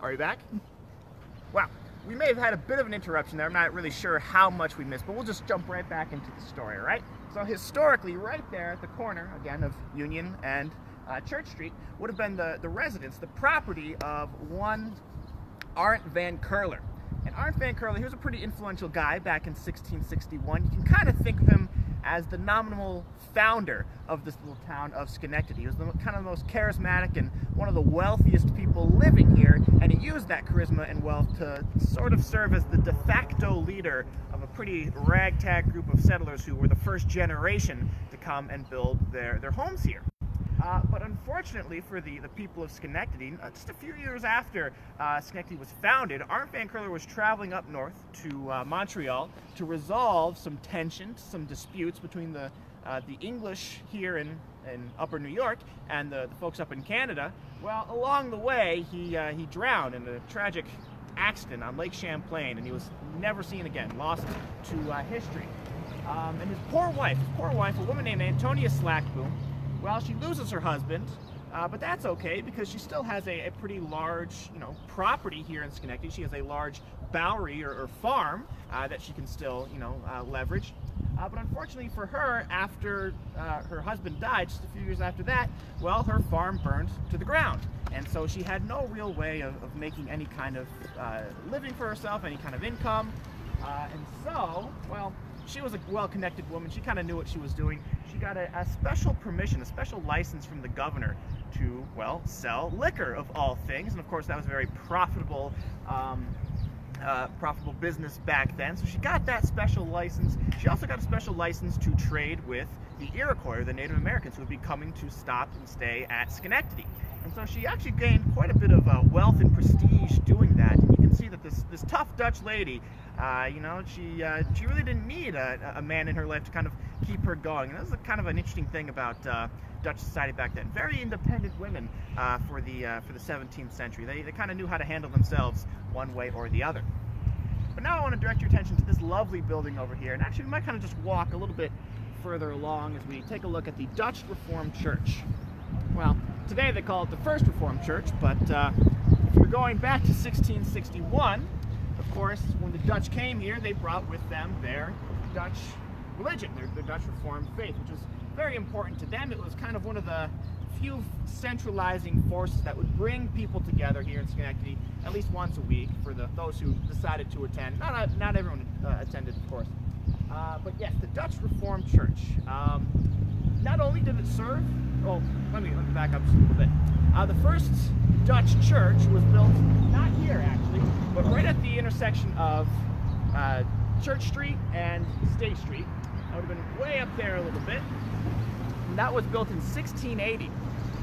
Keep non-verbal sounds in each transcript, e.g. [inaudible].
Are we back? Wow, we may have had a bit of an interruption there. I'm not really sure how much we missed, but we'll just jump right back into the story, right? So historically, right there at the corner, again, of Union and uh, Church Street, would have been the, the residence, the property of one Arndt Van Curler. And Arndt Van Curler, he was a pretty influential guy back in 1661. You can kind of think of him as the nominal founder of this little town of Schenectady. He was the, kind of the most charismatic and one of the wealthiest people living here, and he used that charisma and wealth to sort of serve as the de facto leader of a pretty ragtag group of settlers who were the first generation to come and build their, their homes here. Uh, but unfortunately for the, the people of Schenectady, uh, just a few years after uh, Schenectady was founded, Arndt Van Curler was traveling up north to uh, Montreal to resolve some tensions, some disputes between the, uh, the English here in, in upper New York and the, the, folks up in Canada. Well, along the way, he, uh, he drowned in a tragic accident on Lake Champlain, and he was never seen again, lost to history. Um, and his poor wife, his poor wife, a woman named Antonia Slaghboom, well, she loses her husband, uh, but that's okay because she still has a, a, pretty large, you know, property here in Schenectady. She has a large bowery or, or farm uh, that she can still, you know, uh, leverage. Uh, but unfortunately for her, after uh, her husband died, just a few years after that, well, her farm burned to the ground. And so she had no real way of, of making any kind of uh, living for herself, any kind of income. and so, well, she was a well-connected woman. She kind of knew what she was doing. She got a, a, special permission, a special license from the governor to, well, sell liquor of all things. And of course, that was a very profitable, um, uh, profitable business back then. So she got that special license. She also got a special license to trade with the Iroquois, or the Native Americans, who would be coming to stop and stay at Schenectady. And so she actually gained quite a bit of uh, wealth and prestige doing that. See that this, this tough Dutch lady uh, you know, she uh, she really didn't need a, a, man in her life to kind of keep her going. And this is kind of an interesting thing about uh, Dutch society back then. Very independent women uh, for the uh, for the 17th century. They, they kind of knew how to handle themselves one way or the other. But now I want to direct your attention to this lovely building over here. And actually, we might kind of just walk a little bit further along as we take a look at the Dutch Reformed Church. Well, today they call it the First Reformed Church, but uh, you're going back to 1661, of course, when the Dutch came here, they brought with them their Dutch religion, their, their Dutch Reformed faith, which was very important to them. It was kind of one of the few centralizing forces that would bring people together here in Schenectady at least once a week for the, those who decided to attend. Not, uh, not everyone uh, attended, of course. Uh, but yes, the Dutch Reformed Church. Um, not only did it serve, oh, let me, let me back up just a little bit. Uh, the first Dutch church was built not here actually, but right at the intersection of uh, Church Street and State Street. That would have been way up there a little bit. And that was built in 1680.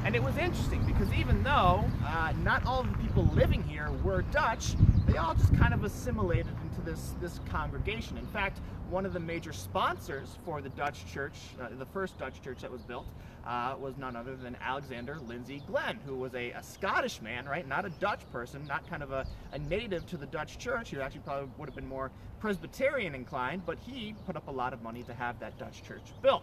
And it was interesting because even though uh, not all of the people living here were Dutch, they all just kind of assimilated into this, this congregation. In fact, one of the major sponsors for the Dutch church, uh, the first Dutch church that was built, uh, was none other than Alexander Lindsay Glen, who was a, a, Scottish man, right? Not a Dutch person, not kind of a, a native to the Dutch church. He actually probably would have been more Presbyterian inclined, but he put up a lot of money to have that Dutch church built.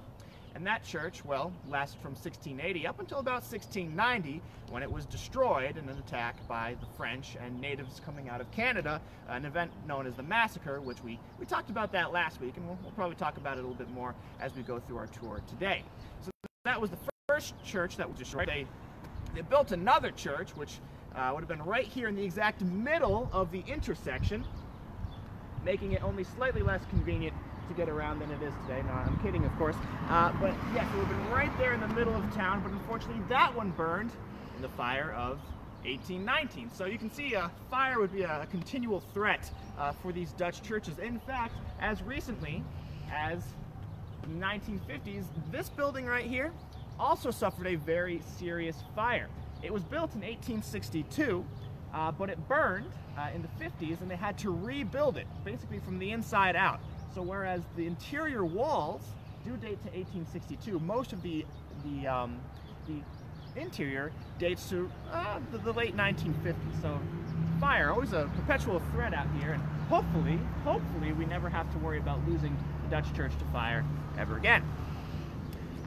And that church, well, lasted from 1680 up until about 1690 when it was destroyed in an attack by the French and natives coming out of Canada, an event known as the Massacre, which we, we talked about that last week, and we'll, we'll probably talk about it a little bit more as we go through our tour today. So that was the first church that was destroyed. They, they built another church, which uh, would have been right here in the exact middle of the intersection, making it only slightly less convenient to get around than it is today. No, I'm kidding, of course. Uh, but yes, it would have been right there in the middle of town, but unfortunately that one burned in the fire of 1819. So you can see a fire would be a, continual threat uh, for these Dutch churches. In fact, as recently as the 1950s, this building right here also suffered a very serious fire. It was built in 1862, uh, but it burned uh, in the 50s and they had to rebuild it, basically from the inside out. So whereas the interior walls do date to 1862, most of the the, um, the interior dates to uh, the, the, late 1950s. So fire, always a perpetual threat out here, and hopefully, hopefully we never have to worry about losing the Dutch church to fire ever again.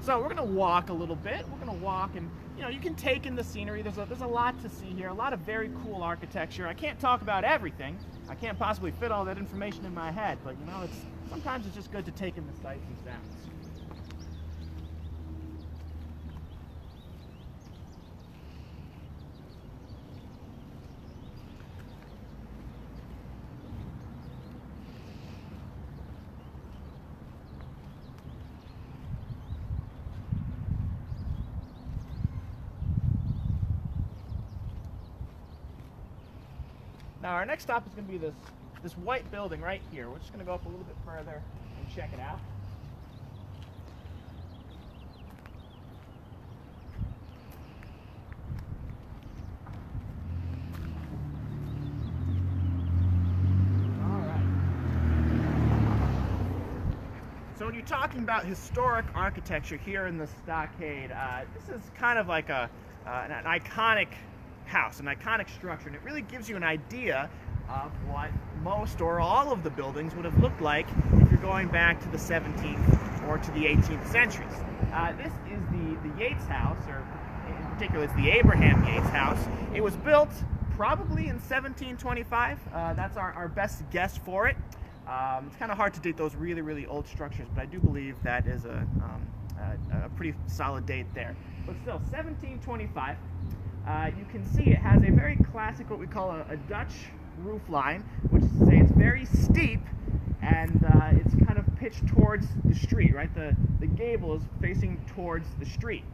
So we're gonna walk a little bit. We're gonna walk and you know, you can take in the scenery. There's a, there's a lot to see here, a lot of very cool architecture. I can't talk about everything. I can't possibly fit all that information in my head, but you know, it's sometimes it's just good to take in the sights and sounds. Now our next stop is going to be this, this white building right here. We're just going to go up a little bit further and check it out. So when you're talking about historic architecture here in the stockade, uh, this is kind of like a, uh, an, an iconic house, an iconic structure, and it really gives you an idea of what most or all of the buildings would have looked like if you're going back to the 17th or to the 18th centuries. Uh, this is the, the Yates house, or in particular, it's the Abraham Yates house. It was built probably in 1725. Uh, that's our, our best guess for it. Um, it's kind of hard to date those really, really old structures, but I do believe that is a, um, a, a pretty solid date there. But still, 1725 uh, you can see it has a very classic, what we call a, a Dutch roof line, which is to say it's very steep and uh, it's kind of pitched towards the street, right? The, the gable is facing towards the street.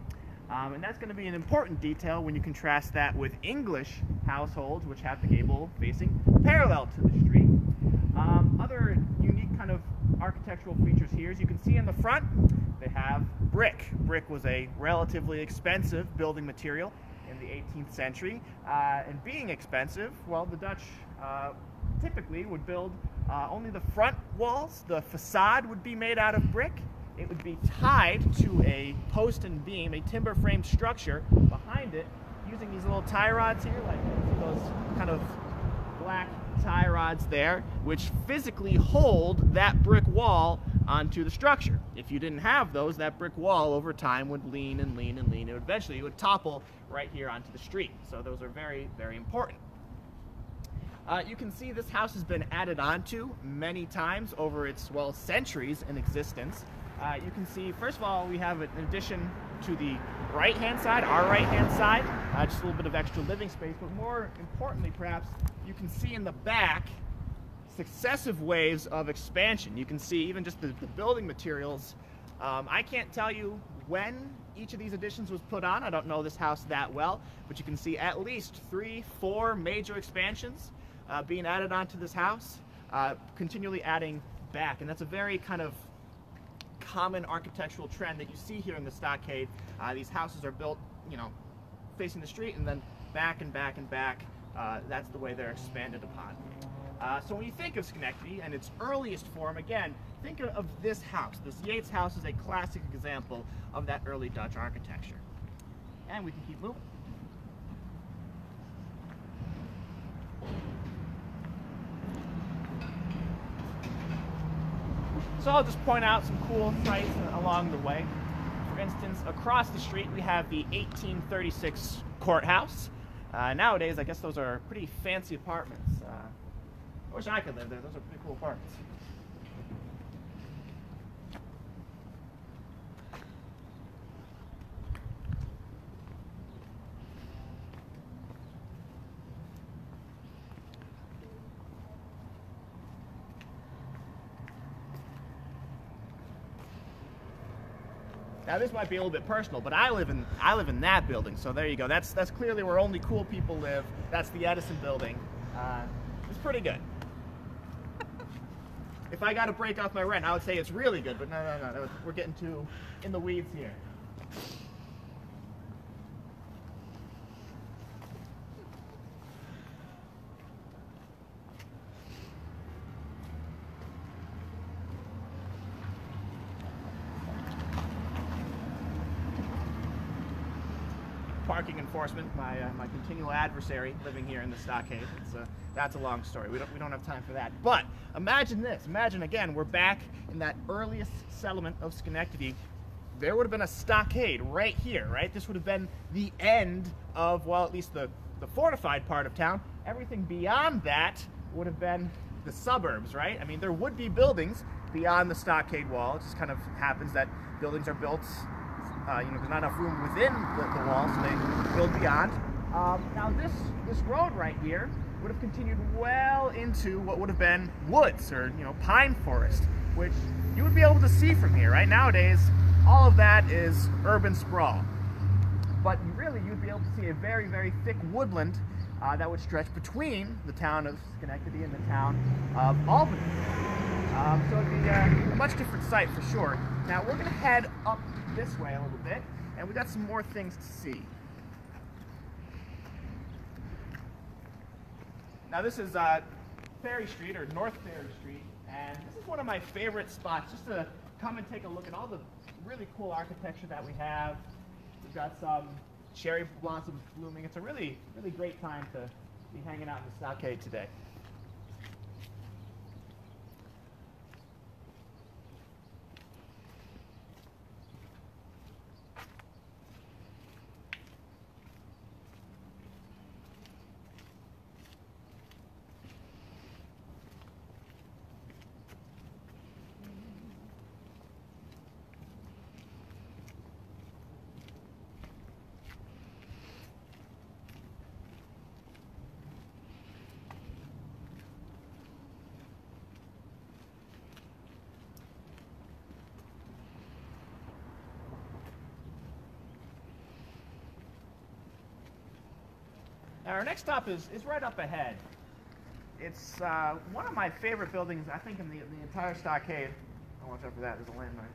Um, and that's going to be an important detail when you contrast that with English households, which have the gable facing parallel to the street. Um, other unique kind of architectural features here, as you can see in the front, they have brick. Brick was a relatively expensive building material in the 18th century. Uh, and being expensive, well, the Dutch uh, typically would build uh, only the front walls. The facade would be made out of brick. It would be tied to a post and beam, a timber frame structure behind it, using these little tie rods here, like those kind of black tie rods there, which physically hold that brick wall onto the structure. If you didn't have those, that brick wall over time would lean and lean and lean. It would eventually it would topple right here onto the street. So those are very, very important. Uh, you can see this house has been added onto many times over its, well, centuries in existence. Uh, you can see, first of all, we have an addition to the right-hand side, our right-hand side, uh, just a little bit of extra living space, but more importantly, perhaps, you can see in the back successive waves of expansion. You can see even just the, the building materials. Um, I can't tell you when each of these additions was put on. I don't know this house that well, but you can see at least three, four major expansions uh, being added onto this house, uh, continually adding back. And that's a very kind of common architectural trend that you see here in the stockade. Uh, these houses are built, you know, facing the street and then back and back and back. Uh, that's the way they're expanded upon. Uh, so when you think of Schenectady and its earliest form, again, think of, this house. This Yates house is a classic example of that early Dutch architecture. And we can keep moving. So I'll just point out some cool sites along the way. For instance, across the street we have the 1836 courthouse. Uh, nowadays, I guess those are pretty fancy apartments. Uh, I wish I could live there. Those are pretty cool apartments. Now this might be a little bit personal, but I live in I live in that building, so there you go. That's that's clearly where only cool people live. That's the Edison building. Uh, it's pretty good. [laughs] if I got to break off my rent, I would say it's really good, but no, no, no, no we're getting too in the weeds here. Parking enforcement, my, uh, my continual adversary living here in the stockade. Uh, that's a long story. We don't, we don't have time for that. But imagine this. Imagine, again, we're back in that earliest settlement of Schenectady there would have been a stockade right here, right? This would have been the end of, well, at least the, the fortified part of town. Everything beyond that would have been the suburbs, right? I mean, there would be buildings beyond the stockade wall. It just kind of happens that buildings are built, uh, you know, there's not enough room within the, the wall, so they build beyond. Um, now this, this road right here would have continued well into what would have been woods or, you know, pine forest, which you would be able to see from here, right? Nowadays, all of that is urban sprawl. But really, you'd be able to see a very, very thick woodland uh, that would stretch between the town of Schenectady and the town of Albany. Um, so it'd be a, a much different sight for sure. Now we're going to head up this way a little bit, and we got some more things to see. Now this is uh, Ferry Street, or North Ferry Street, and this is one of my favorite spots, just to come and take a look at all the really cool architecture that we have. We've got some cherry blossoms blooming. It's a really, really great time to be hanging out in the stockade today. Now our next stop is, is right up ahead. It's uh, one of my favorite buildings, I think, in the, the entire stockade. I'll watch out for that, there's a landmine.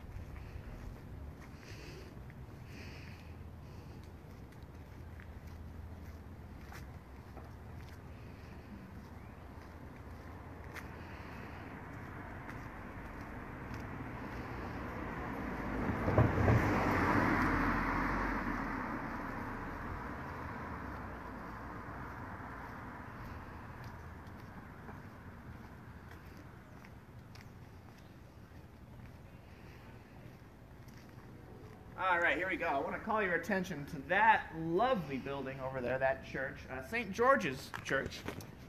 All right, here we go. I want to call your attention to that lovely building over there, that church, uh, St. George's Church.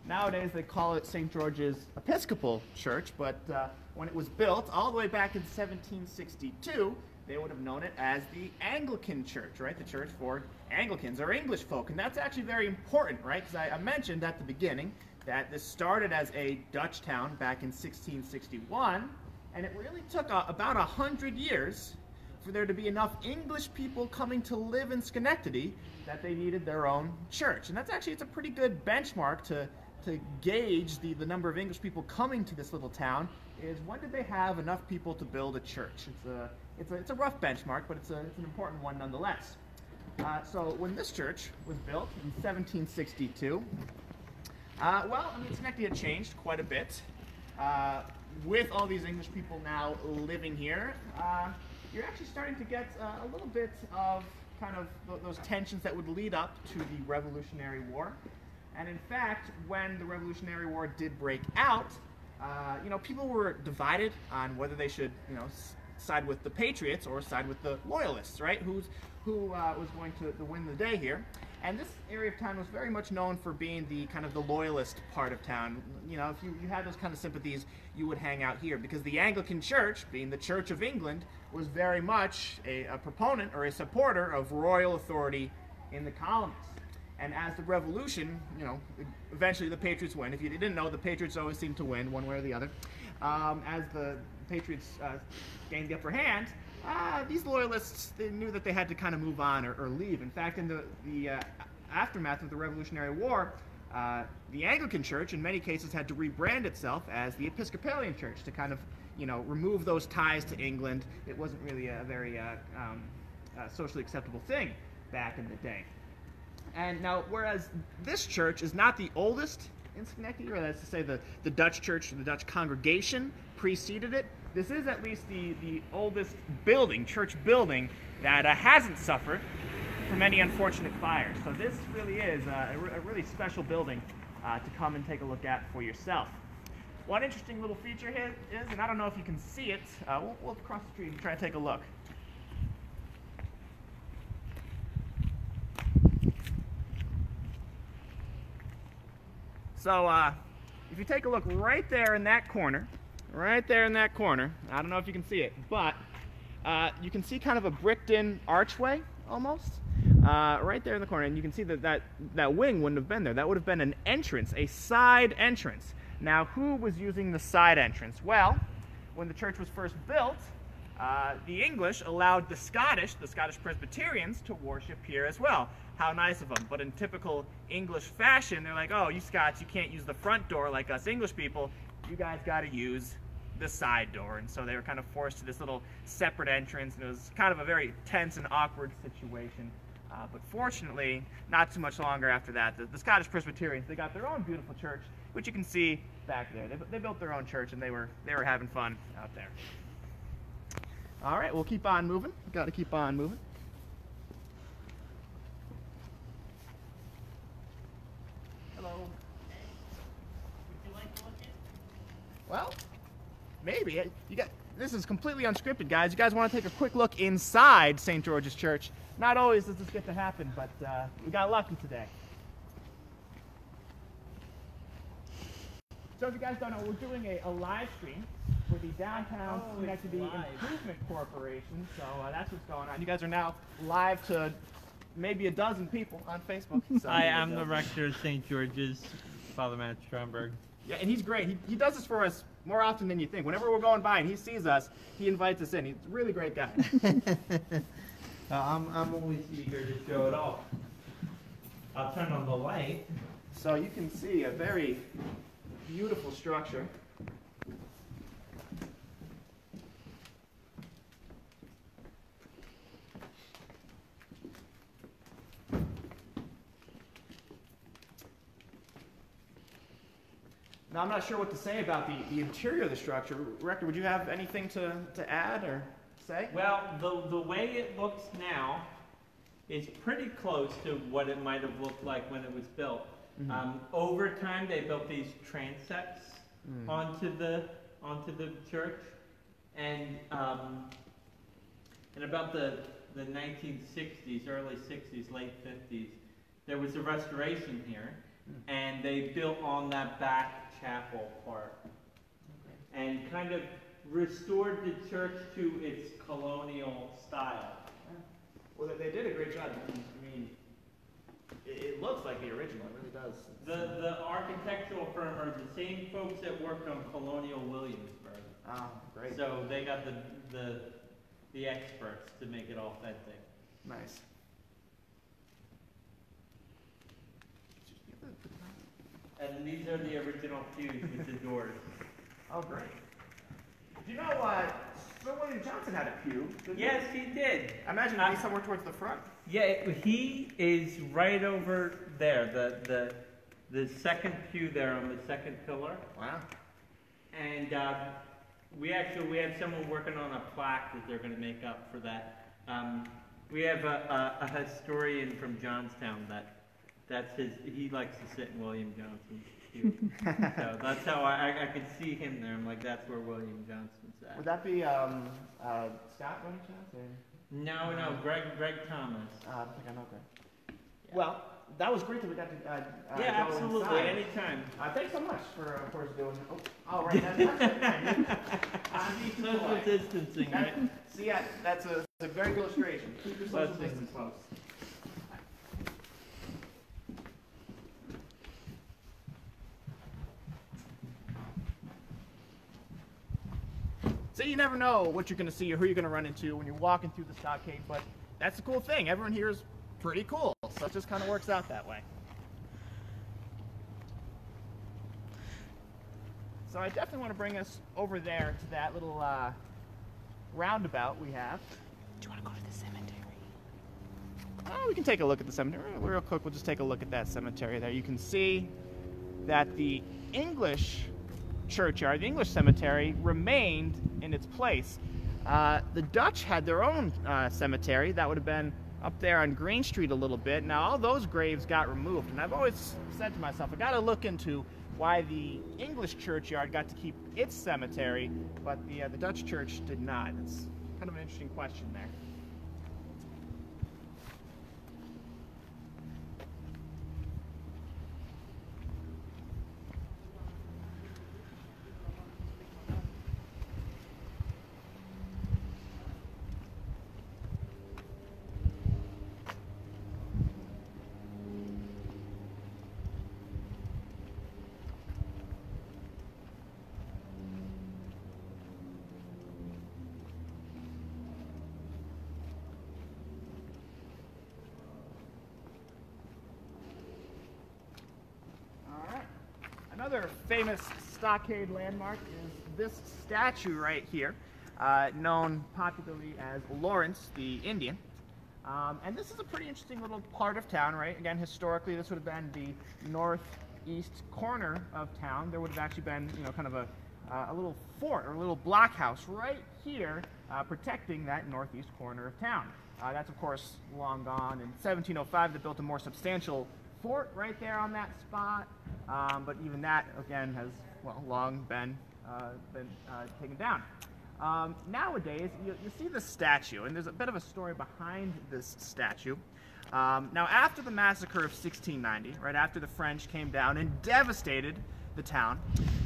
Nowadays they call it St. George's Episcopal Church, but uh, when it was built all the way back in 1762, they would have known it as the Anglican Church, right? The church for Anglicans or English folk. And that's actually very important, right? Because I, I mentioned at the beginning that this started as a Dutch town back in 1661, and it really took a, about a hundred years for there to be enough English people coming to live in Schenectady that they needed their own church. And that's actually, it's a pretty good benchmark to, to gauge the, the number of English people coming to this little town is when did they have enough people to build a church? It's a, it's a, it's a rough benchmark, but it's, a, it's an important one nonetheless. Uh, so when this church was built in 1762, uh, well, I mean, Schenectady had changed quite a bit. Uh, with all these English people now living here, uh, you're actually starting to get uh, a little bit of kind of th those tensions that would lead up to the Revolutionary War. And in fact, when the Revolutionary War did break out, uh, you know, people were divided on whether they should, you know, side with the Patriots or side with the Loyalists, right? Who's who uh, was going to, to win the day here? And this area of town was very much known for being the kind of the loyalist part of town. You know, if you, you had those kind of sympathies, you would hang out here because the Anglican Church, being the Church of England, was very much a, a proponent or a supporter of royal authority in the colonies. And as the revolution, you know, eventually the Patriots win. If you didn't know, the Patriots always seem to win one way or the other. Um, as the Patriots uh, gained the upper hand, uh, these loyalists they knew that they had to kind of move on or, or leave. In fact, in the, the uh, aftermath of the Revolutionary War, uh, the Anglican Church, in many cases, had to rebrand itself as the Episcopalian Church to kind of, you know, remove those ties to England. It wasn't really a very uh, um, uh, socially acceptable thing back in the day. And now, whereas this church is not the oldest in Schenectady, or that's to say the, the Dutch church, the Dutch congregation preceded it, this is at least the, the oldest building, church building, that uh, hasn't suffered from any unfortunate fires. So this really is uh, a, a, really special building uh, to come and take a look at for yourself. One interesting little feature here is, and I don't know if you can see it, uh, we'll, we'll cross the street and try to take a look. So uh, if you take a look right there in that corner, right there in that corner, I don't know if you can see it, but uh, you can see kind of a bricked in archway almost. Uh, right there in the corner, and you can see that, that that wing wouldn't have been there. That would have been an entrance, a side entrance. Now, who was using the side entrance? Well, when the church was first built, uh, the English allowed the Scottish, the Scottish Presbyterians, to worship here as well. How nice of them. But in typical English fashion, they're like, oh, you Scots, you can't use the front door like us English people. You guys got to use the side door. And so they were kind of forced to this little separate entrance, and it was kind of a very tense and awkward situation. Uh, but fortunately, not too much longer after that, the, the, Scottish Presbyterians, they got their own beautiful church, which you can see back there. They, they built their own church, and they were, they were having fun out there. All right, we'll keep on moving. Got to keep on moving. Hello. Would you like to look in? Well, maybe. You got this is completely unscripted, guys. You guys want to take a quick look inside St. George's Church? Not always does this get to happen, but uh, we got lucky today. So if you guys don't know, we're doing a, a live stream for the Downtown Oh, it's Schenectady live. Improvement Corporation. So uh, that's what's going on. You guys are now live to maybe a dozen people on Facebook. [laughs] So I'm the rector of St. George's, Father Matt Stromberg. Yeah, and he's great. He, he does this for us more often than you think. Whenever we're going by and he sees us, he invites us in. He's a really great guy. [laughs] Uh, I'm, I'm always eager to show it off. I'll turn on the light. so you can see a very beautiful structure. Now, I'm not sure what to say about the, the interior of the structure. Rector, would you have anything to, to add or say? Well, the, the way it looks now is pretty close to what it might have looked like when it was built. Mhm. Um, over time, they built these transepts Mm. onto the onto the church, and um, in about the the 1960s, early 60s, late 50s, there was a restoration here, Mm. and they built on that back chapel part, and kind of restored the church to its colonial style. Well, they- they did a great job. I mean, it, it looks like the original. It really does. The the architectural firm are the same folks that worked on Colonial Williamsburg. Oh, great. So they got the, the, the experts to make it authentic. Nice. And these are the original pews with the doors. [laughs] Oh, great. Do you know uh, Sir William Johnson had a pew? didn't he? Yes, he did. I imagine Uh, somewhere towards the front. Yeah, it- he is right over there, the, the, the second pew there on the second pillar. Wow. And um, we actually, we have someone working on a plaque that they're gonna make up for that. Um, we have a, a, a historian from Johnstown that, that's his, he likes to sit in William Johnson's pew. [laughs] So that's how I, I, I could see him there, I'm like, that's where William Johnson's at. Would that be um, uh, Scott by any chance? No, no, Greg, Greg Thomas. Uh, I think I know Greg. Well, that was great that we got to uh, uh, Yeah, go absolutely, inside. anytime. Uh, thanks so much for, of course, doing. Oh, all right. That, that's I'm [laughs] Social distancing, right? [laughs] See, yeah, that's a, that's a very good illustration. Keep your social distance close. So you never know what you're going to see or who you're going to run into when you're walking through the stockade, but that's the cool thing. Everyone here is pretty cool, so it just kind of works out that way. So I definitely want to bring us over there to that little uh, roundabout we have. Do you want to go to the cemetery? Oh, we can take a look at the cemetery. Real quick, we'll just take a look at that cemetery there. You can see that the English churchyard, the English cemetery, remained in its place. Uh, the Dutch had their own uh, cemetery that would have been up there on Green Street a little bit. Now, all those graves got removed, and I've always said to myself, I got to look into why the English churchyard got to keep its cemetery, but the uh, the Dutch church did not. It's kind of an interesting question there. Another famous stockade landmark is this statue right here, uh, known popularly as Lawrence the Indian. Um, and this is a pretty interesting little part of town, right? Again, historically, this would have been the northeast corner of town. There would have actually been, you know, kind of a, uh, a little fort or a little blockhouse right here uh, protecting that northeast corner of town. Uh, that's, of course, long gone. In 1705, they built a more substantial fort right there on that spot. Um, but even that, again, has, well, long been, uh, been uh, taken down. Um, nowadays, you, you see the statue, and there's a bit of a story behind this statue. Um, now, after the massacre of 1690, right after the French came down and devastated the town,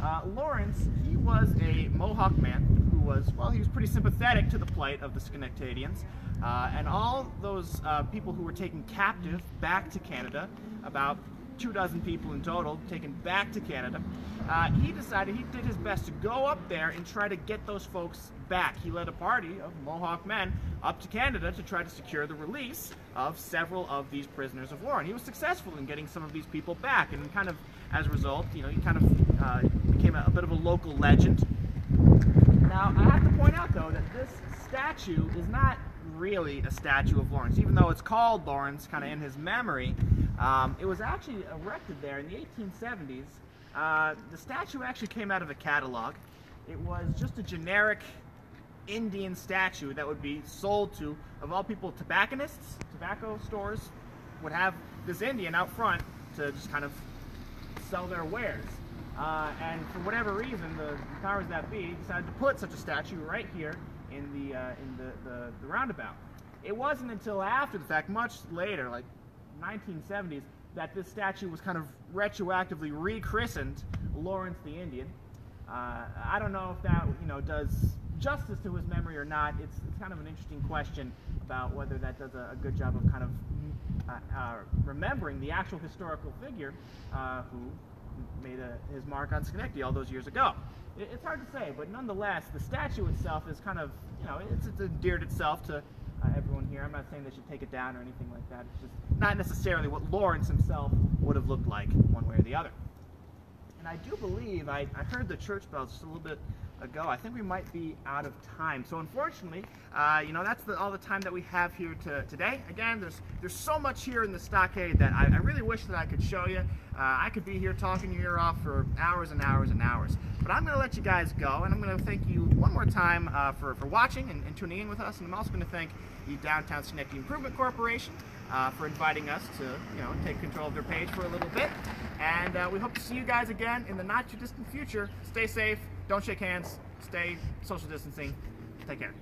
uh, Lawrence, he was a Mohawk man who was, well, he was pretty sympathetic to the plight of the Schenectadians. Uh, and all those uh, people who were taken captive back to Canada, about two dozen people in total taken back to Canada, uh, he decided he did his best to go up there and try to get those folks back. He led a party of Mohawk men up to Canada to try to secure the release of several of these prisoners of war. And he was successful in getting some of these people back. And kind of as a result, you know, he kind of uh, became a, a bit of a local legend. Now, I have to point out, though, that this statue is not really a statue of Lawrence. Even though it's called Lawrence, kind of in his memory, um, it was actually erected there in the 1870s. Uh, the statue actually came out of a catalog. It was just a generic Indian statue that would be sold to, of all people, tobacconists, tobacco stores would have this Indian out front to just kind of sell their wares. Uh, and for whatever reason, the powers that be decided to put such a statue right here in the uh, in the, the, the roundabout. It wasn't until after the fact, much later, like 1970s, that this statue was kind of retroactively rechristened Lawrence the Indian. Uh, I don't know if that you know does justice to his memory or not. It's, it's kind of an interesting question about whether that does a, a good job of kind of remembering the actual historical figure uh, who made a, his mark on Schenectady all those years ago. It, it's hard to say, but nonetheless, the statue itself is kind of, you know, it's, it's endeared itself to uh, everyone here. I'm not saying they should take it down or anything like that. It's just not necessarily what Lawrence himself would have looked like one way or the other. And I do believe, I, I heard the church bells just a little bit ago. I think we might be out of time. So unfortunately, uh, you know, that's the, all the time that we have here to, today. Again, there's there's so much here in the stockade that I, I really wish that I could show you. Uh, I could be here talking your ear off for hours and hours and hours. But I'm going to let you guys go, and I'm going to thank you one more time uh, for, for watching and, and, tuning in with us. And I'm also going to thank the Downtown Schenectady Improvement Corporation uh, for inviting us to, you know, take control of their page for a little bit. And uh, we hope to see you guys again in the not too distant future. Stay safe. Don't shake hands. Stay social distancing. Take care.